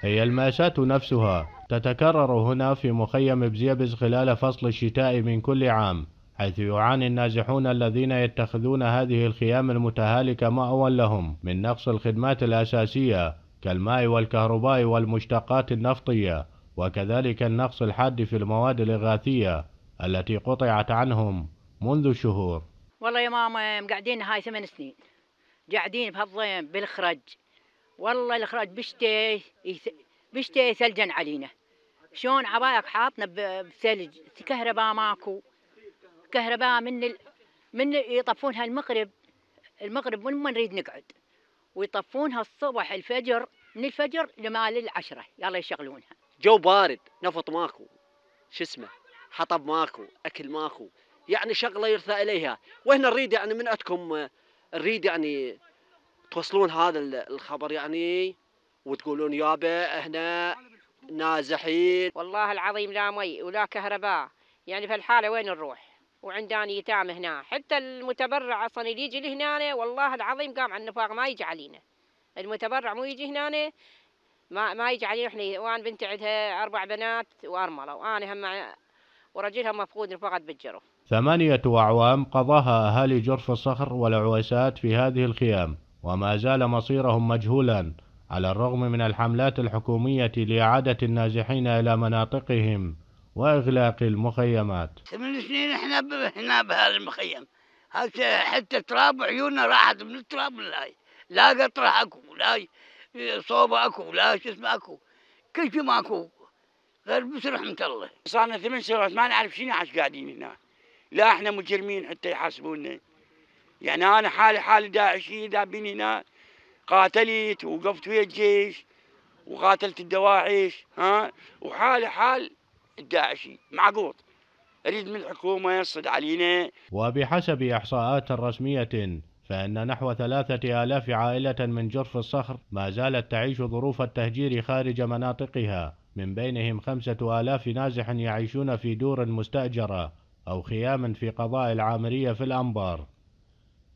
هي المأساة نفسها. تتكرر هنا في مخيم بزيبز خلال فصل الشتاء من كل عام حيث يعاني النازحون الذين يتخذون هذه الخيام المتهالكة مأوى لهم من نقص الخدمات الأساسية كالماء والكهرباء والمشتقات النفطية وكذلك النقص الحاد في المواد الإغاثية التي قطعت عنهم منذ شهور. والله يا ماما قاعدين هاي ثمان سنين. قاعدين بهالضيم بالخرج والله الخرج بشتي بشتي ثلجا علينا. شلون عبايك حاطنا بثلج كهرباء ماكو. كهرباء من ال... من يطفونها المغرب. المغرب من ما نريد نقعد. ويطفونها الصبح الفجر من الفجر لمال العشرة. يلا يشغلونها. جو بارد نفط ماكو. شو اسمه؟ حطب ماكو أكل ماكو. يعني شغلة يرثى إليها. وهنا نريد يعني من عندكم نريد يعني توصلون هذا الخبر يعني وتقولون يابا إحنا نازحين. والله العظيم لا مي ولا كهرباء. يعني في الحالة وين نروح؟ وعندنا يتام هنا. حتى المتبرع أصلا اللي يجي لهنا والله العظيم قام عن النفاق ما يجي علينا. المتبرع مو يجي هنا ما ما يجي علينا. إحنا وأنا بنتي عندها أربع بنات وأرملة وأنا هم ورجلها مفقود فقط بالجرف ثمانية أعوام قضاها أهالي جرف الصخر والعويسات في هذه الخيام. وما زال مصيرهم مجهولا على الرغم من الحملات الحكومية لإعادة النازحين إلى مناطقهم وإغلاق المخيمات. ثمان سنين إحنا هنا بهذا المخيم. حتى تراب عيوننا راحت من التراب لا لا قطرة أكو لا صوبة أكو لا شو اسمه أكو. كل شيء ماكو. غير بس رحمة الله. صارنا ثمان سنوات ما نعرف شنو عاش قاعدين هنا. لا إحنا مجرمين حتى يحاسبونا. يعني أنا حالي حال داعشي دابين هنا. قاتلت وقفت ويا الجيش وقاتلت الدواعش ها؟ وحالي حال الداعشي معقول؟ أريد من الحكومة يصد علينا. وبحسب إحصاءات رسمية فإن نحو ثلاثة آلاف عائلة من جرف الصخر ما زالت تعيش ظروف التهجير خارج مناطقها. من بينهم خمسة آلاف نازح يعيشون في دور مستأجرة أو خيام في قضاء العامرية في الأنبار.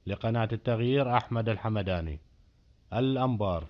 لقناة التغيير أحمد الحمداني. الأنبار.